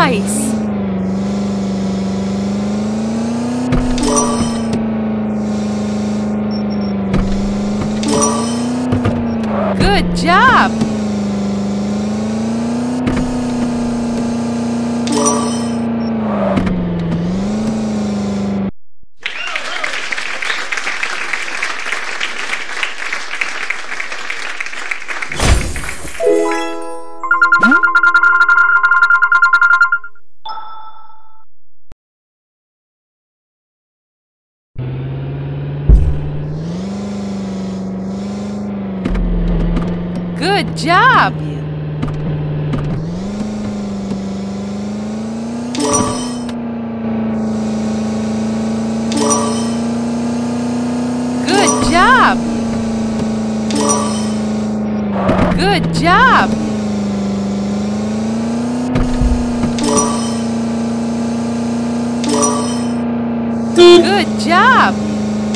Nice!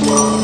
Whoa.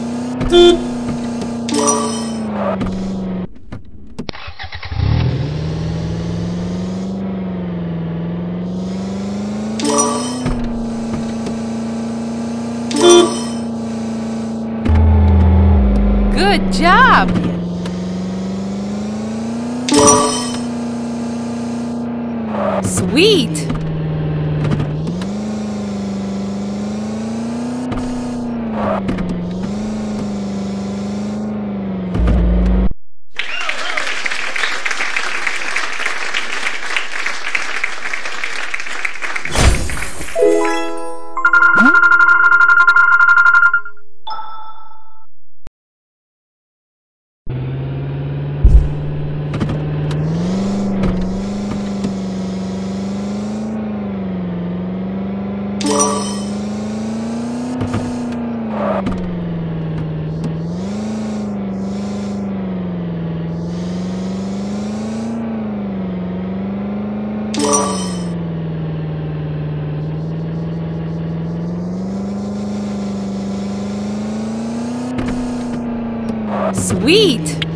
Good job! Sweet! Sweet!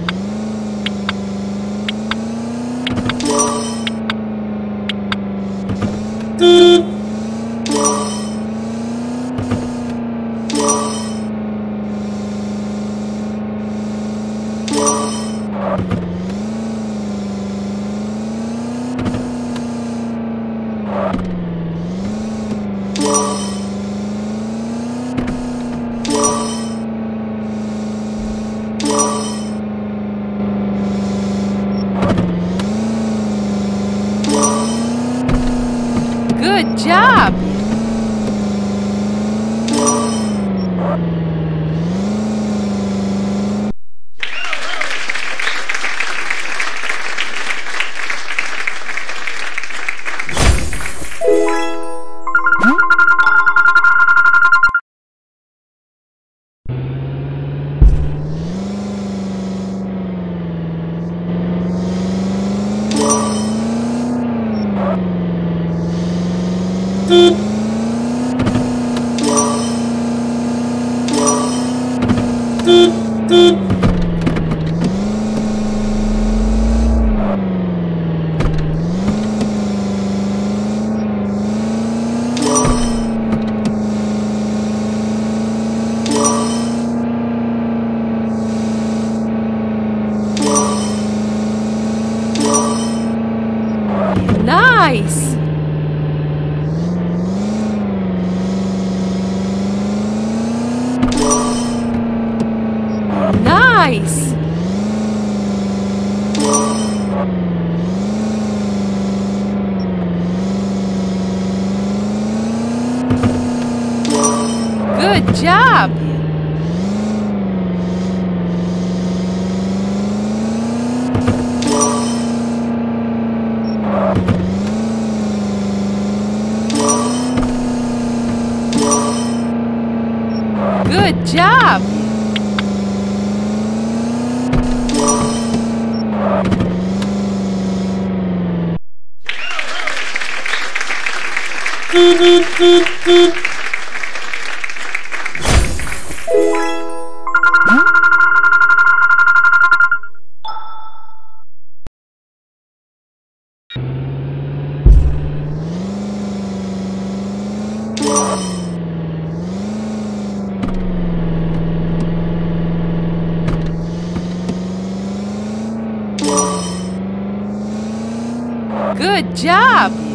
Nice! Nice! Good job! Good job!